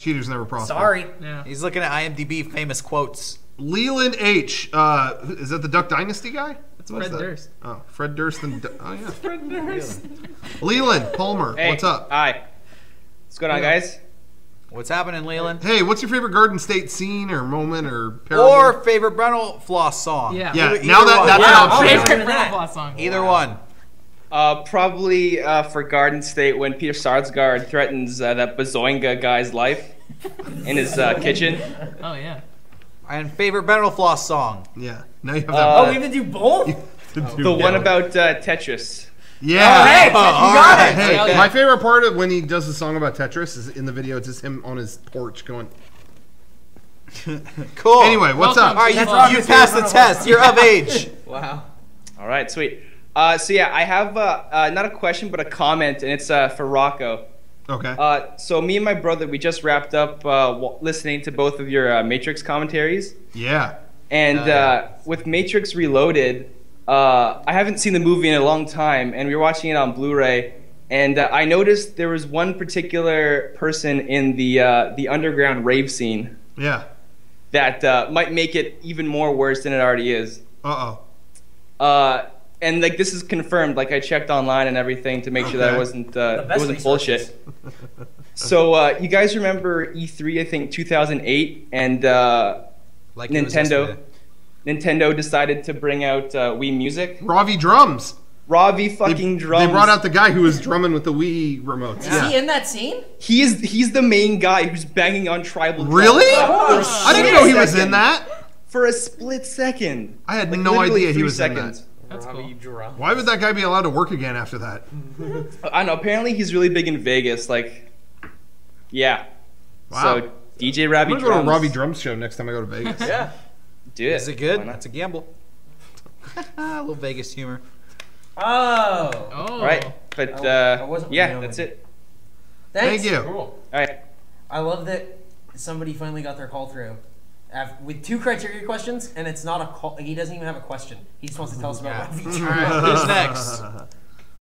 Cheaters never prosper. Sorry. Yeah. He's looking at IMDb famous quotes. Leland H. Uh, is that the Duck Dynasty guy? That's What is Fred that? Durst. Oh, Fred Durst and Du- oh yeah, Fred Durst. Leland Palmer, Hey, what's up? Hi. What's going on, guys? What's happening, Leland? Hey, what's your favorite Garden State scene or moment or parable? Or favorite Brentalfloss song? Yeah. yeah, Either- now either that one. that's Wow. an Oh, option. Favorite that. Brennel song. Either one. Uh, probably uh, for Garden State when Peter Sarsgaard threatens uh, that Bazinga guy's life in his uh, kitchen. Oh yeah. And favorite Brentalfloss song? Yeah, now you have Uh, that. Oh, we have to do both? to do The one about uh, Tetris. yeah. Oh, hey, you got right. it. Hey, yeah. my favorite part of when he does the song about Tetris is in the video. It's just him on his porch going. Cool. Anyway, what's Welcome up? All right, you, rock you passed the test. You're of age. Wow. All right, sweet. Uh, so yeah, I have uh, uh, not a question but a comment, and it's uh, for Rocco. Okay. Uh, so me and my brother, we just wrapped up uh, w- listening to both of your uh, Matrix commentaries, yeah. and with Matrix Reloaded, uh, I haven't seen the movie in a long time, and we were watching it on Blu-ray, and uh, I noticed there was one particular person in the uh, the underground rave scene Yeah. that uh, might make it even more worse than it already is. Uh oh. Uh, and like this is confirmed. Like I checked online and everything to make sure that Okay. it wasn't uh, it wasn't resources. bullshit. so uh, you guys remember E3? I think 2008, and uh, Like Nintendo. Nintendo decided to bring out uh, Wii Music. Ravi drums. Ravi They, fucking drums. they brought out the guy who was drumming with the Wii remotes. Is Yeah. he in that scene? He is he's the main guy who's banging on tribal. drums. Really? For a I didn't know he was in that. For a split second. I had Like, no idea he was seconds. in That's cool. drum. Why would that guy be allowed to work again after that? I don't know. Apparently, he's really big in Vegas. Like, yeah. Wow. So DJ Ravi I'm gonna go to a drums. Drums show next time I go to Vegas. Yeah. Do it. Is it good? Why? That's a gamble. a little Vegas humor. Oh. Oh. All right, but uh, I wasn't yeah, feeling that's it. it. Thanks. Thank you. Cool. All right. I love that somebody finally got their call through. Af- With two criteria questions, and it's not a call. He doesn't even have a question. He just wants to tell us about Yeah. Ravi All Drums. who's next?